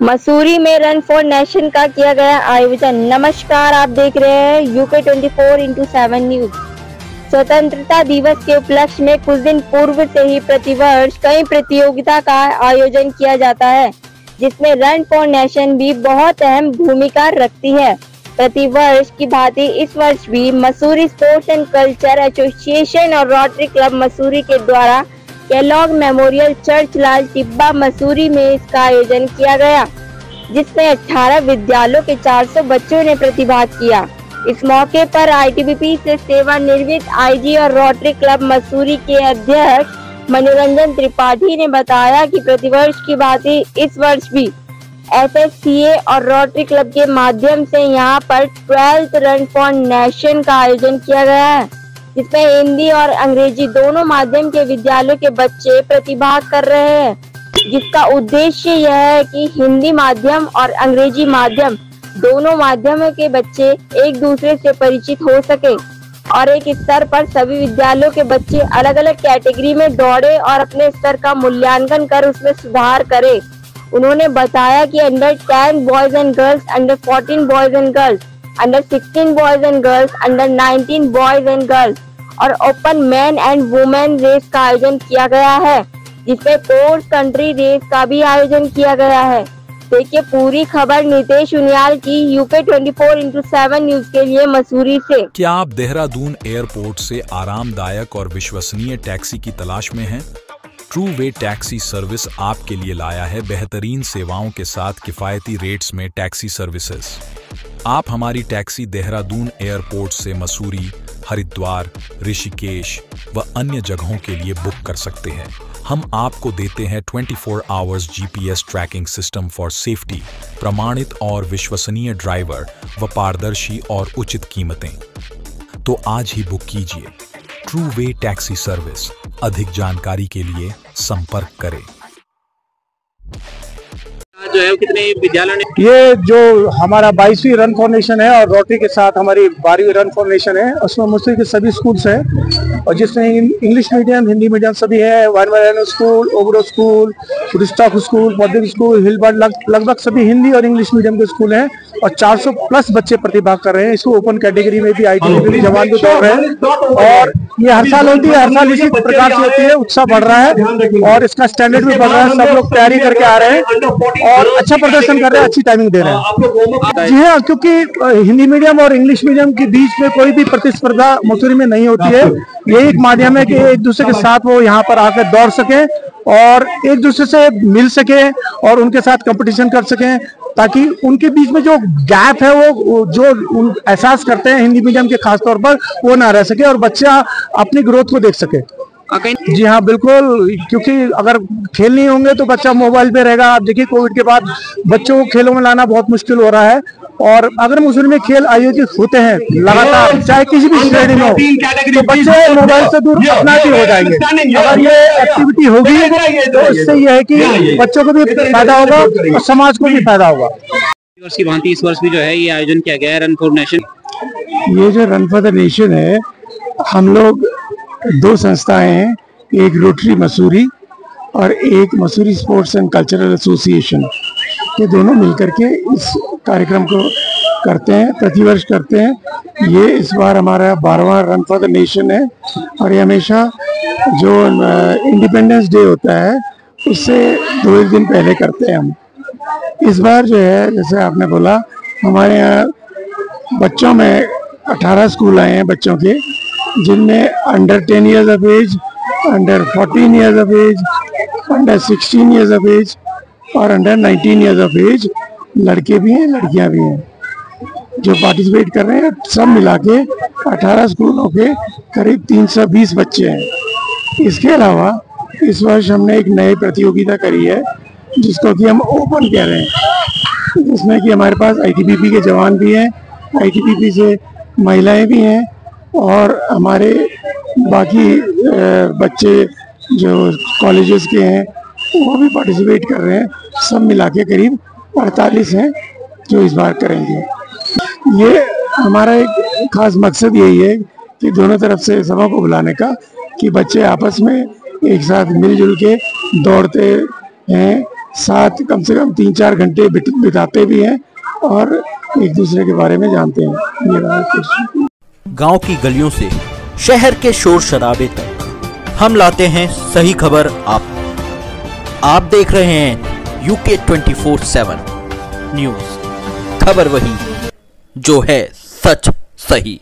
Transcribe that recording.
मसूरी में run for nation का किया गया आयोजन। नमस्कार, आप देख रहे हैं UK 24 four into seven news स्वतंत्रता दिवस के उपलक्ष्य में कुछ दिन पूर्व से ही प्रतिवर्ष कई प्रतियोगिता का आयोजन किया जाता है, जिसमें रन फॉर नेशन भी बहुत अहम भूमिका रखती है। प्रतिवर्ष की भांति इस वर्ष भी Mussoorie sports and culture association और रोटरी क्लब मसूरी के द्वारा Kellogg memorial church Lal Tibba, Mussoorie में इसका आयोजन किया गया, जिसमें 18 विद्यालयों के 400 बच्चों ने प्रतिभाग किया। इस मौके पर आईटीबीपी से सेवानिवृत्त आईजी और रोटरी क्लब मसूरी के अध्यक्ष मनोरंजन त्रिपाठी ने बताया कि प्रतिवर्ष की भांति इस वर्ष भी। एस और रोटरी क्लब के माध्यम से यहाँ पर ट्वेल्थ रन फॉर नेशन का आयोजन किया गया है। जिसमें हिंदी और अंग्रेज़ी दोनों माध्यम के विद्यालयों के बच्चे प्रतिभाग कर रहे हैं। जिसका उद्देश्य यह है कि हिंदी माध्यम और अंग्रेज़ी माध्यम दोनों माध्यमों के बच्चे एक दूसरे से परिचित हो सके और एक स्तर पर सभी विद्यालयों के बच्चे अलग अलग कैटेगरी में दौड़े और अपने स्तर का मूल्यांकन कर उसमें सुधार करें। उन्होंने बताया कि under ten boys and girls under fourteen boys and girls under 16 boys and girls under 19 boys and girls और open man and women race का आयोजन किया गया है, जिसमें कोर्स कंट्री रेस का भी आयोजन किया गया है। देखिए, पूरी खबर नितेश उनियाल की UK 24 four into seven news के लिए मसूरी से। क्या आप देहरादून एयरपोर्ट से आरामदायक और विश्वसनीय टैक्सी की तलाश में हैं? ट्रू वे टैक्सी सर्विस आपके लिए लाया है बेहतरीन सेवाओं के साथ किफायती रेट्स में टैक्सी सर्विसेज़। आप हमारी टैक्सी देहरादून एयरपोर्ट से मसूरी, हरिद्वार, ऋषिकेश व अन्य जगहों के लिए बुक कर सकते हैं। हम आपको देते हैं 24 four hours GPS tracking system for safety, प्रमाणित और विश्वसनीय ड्राइवर व पारदर्शी और उचित कीमतें। तो आज ही बुक कीजिए। True way taxi service. अधिक जानकारी के लिए संपर्क करें। जो है कितने विद्यालयों ने ये जो हमारा बाईसवीं रन फाउंडेशन है और रोटरी के साथ हमारी बारहवीं रन फाउंडेशन है, उसमें मुस्लिम के सभी स्कूल्स हैं। और जिसमें इंग्लिश मीडियम हिंदी मीडियम सभी है वाइन स्कूल ओबरो स्कूल स्कूल पब्लिक स्कूल हिलबर्ड लगभग सभी हिंदी और इंग्लिश मीडियम के स्कूल हैं। और 400 प्लस बच्चे प्रतिभाग कर रहे हैं। इसको ओपन कैटेगरी में भी आई टी जवान भी दौड़ रहे हैं। और ये हर साल होती है, हर साल इसी प्रकार से होती है। उत्साह बढ़ रहा है और इसका स्टैंडर्ड भी बढ़ रहा है। सब लोग तैयारी करके आ रहे हैं और अच्छा प्रदर्शन कर रहे हैं, अच्छी टाइमिंग दे रहे हैं। जी हाँ क्योंकि हिंदी मीडियम और इंग्लिश मीडियम के बीच में कोई भी प्रतिस्पर्धा मसूरी में नहीं होती है। यही एक माध्यम है कि एक दूसरे के साथ वो यहाँ पर आकर दौड़ सके और एक दूसरे से मिल सके और उनके साथ कंपटीशन कर सके। ताकि उनके बीच में जो गैप है वो जो एहसास करते हैं हिंदी मीडियम के खासतौर पर, वो ना रह सके और बच्चा अपनी ग्रोथ को देख सके। जी हाँ बिल्कुल क्योंकि अगर खेल नहीं होंगे तो बच्चा मोबाइल पे रहेगा। आप देखिए कोविड के बाद बच्चों को खेलों में लाना बहुत मुश्किल हो रहा है। और अगर मुस्लिम में खेल आयोजित होते हैं लगातार चाहे किसी भी श्रेणी में हो तो बच्चे मोबाइल से दूर अपना भी हो जाएँगे। अगर ये एक्टिविटी होगी तो इससे यह है कि बच्चों को भी फ़ायदा होगा और समाज को भी फ़ायदा होगा। वर्ष की भांति इस वर्ष भी जो है ये आयोजन किया गया है रन फॉर नेशन ये जो रन फॉर द नेशन है हम लोग दो संस्थाएँ हैं, एक रोटरी मसूरी और एक Mussoorie sports and cultural association ये दोनों मिलकर के इस कार्यक्रम को करते हैं, प्रतिवर्ष करते हैं। ये इस बार हमारा बारहवा रन फॉर द नेशन है और ये हमेशा जो इंडिपेंडेंस डे होता है, उससे दो एक दिन पहले करते हैं हम। इस बार जो है, जैसे आपने बोला, हमारे यहाँ बच्चों में 18 स्कूल आए हैं बच्चों के। जिनमें under ten years of age under fourteen years of age under sixteen years of age और under nineteen years of age लड़के भी हैं, लड़कियाँ भी हैं। जो पार्टिसिपेट कर रहे हैं, सब मिला के अठारह स्कूलों के करीब 320 बच्चे हैं। इसके अलावा इस वर्ष हमने एक नई प्रतियोगिता करी है, जिसको कि हम ओपन कह रहे हैं। जिसमें कि हमारे पास आईटीबीपी के जवान भी हैं आईटीबीपी से महिलाएँ भी हैं और हमारे बाकी बच्चे जो कॉलेजेस के हैं, वो भी पार्टिसिपेट कर रहे हैं। सब मिला के करीब अड़तालीस हैं जो इस बार करेंगे। ये हमारा एक खास मकसद यही है कि दोनों तरफ़ से सबों को बुलाने का, कि बच्चे आपस में एक साथ मिलजुल के दौड़ते हैं, साथ कम से कम तीन चार घंटे बिताते भी हैं और एक दूसरे के बारे में जानते हैं। ये बात गाँव की गलियों से, शहर के शोर शराबे तक। हम लाते हैं सही खबर आप। आप देख रहे हैं यूके 24 सेवन न्यूज़ खबर वही, जो है सच सही।